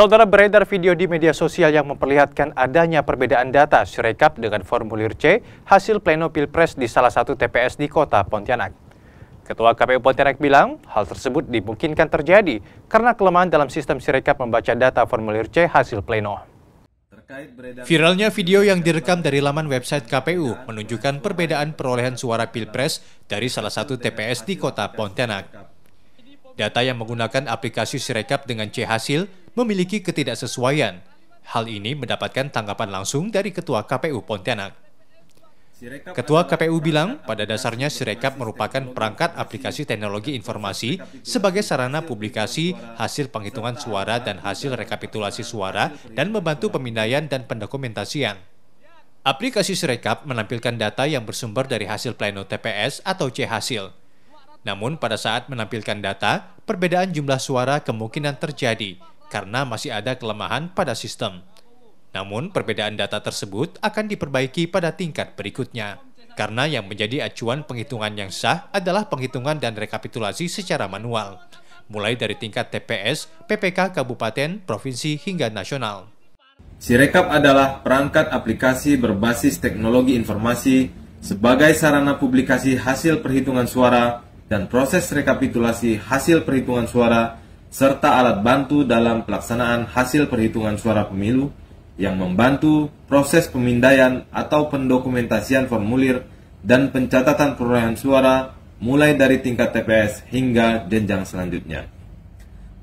Saudara beredar video di media sosial yang memperlihatkan adanya perbedaan data Sirekap dengan formulir C hasil pleno Pilpres di salah satu TPS di kota Pontianak. Ketua KPU Pontianak bilang hal tersebut dimungkinkan terjadi karena kelemahan dalam sistem Sirekap membaca data formulir C hasil pleno. Viralnya video yang direkam dari laman website KPU menunjukkan perbedaan perolehan suara Pilpres dari salah satu TPS di kota Pontianak. Data yang menggunakan aplikasi Sirekap dengan C hasil memiliki ketidaksesuaian. Hal ini mendapatkan tanggapan langsung dari Ketua KPU Pontianak. Ketua KPU bilang, pada dasarnya Sirekap merupakan perangkat aplikasi teknologi informasi sebagai sarana publikasi hasil penghitungan suara dan hasil rekapitulasi suara dan membantu pemindaian dan pendokumentasian. Aplikasi Sirekap menampilkan data yang bersumber dari hasil pleno TPS atau C hasil. Namun pada saat menampilkan data, perbedaan jumlah suara kemungkinan terjadi karena masih ada kelemahan pada sistem. Namun perbedaan data tersebut akan diperbaiki pada tingkat berikutnya. Karena yang menjadi acuan penghitungan yang sah adalah penghitungan dan rekapitulasi secara manual, mulai dari tingkat TPS, PPK Kabupaten, Provinsi, hingga nasional. Sirekap adalah perangkat aplikasi berbasis teknologi informasi sebagai sarana publikasi hasil perhitungan suara dan proses rekapitulasi hasil perhitungan suara serta alat bantu dalam pelaksanaan hasil perhitungan suara pemilu yang membantu proses pemindaian atau pendokumentasian formulir dan pencatatan perolehan suara mulai dari tingkat TPS hingga jenjang selanjutnya.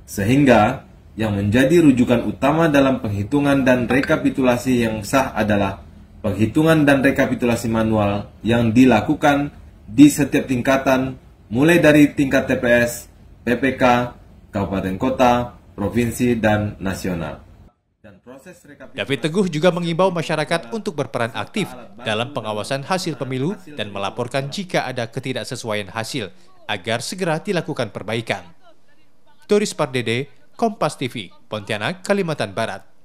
Sehingga yang menjadi rujukan utama dalam penghitungan dan rekapitulasi yang sah adalah penghitungan dan rekapitulasi manual yang dilakukan di setiap tingkatan mulai dari tingkat TPS, PPK, kabupaten kota, provinsi, dan nasional. David Teguh juga mengimbau masyarakat untuk berperan aktif dalam pengawasan hasil pemilu dan melaporkan jika ada ketidaksesuaian hasil agar segera dilakukan perbaikan. Doris Pardede, Kompas TV, Pontianak, Kalimantan Barat.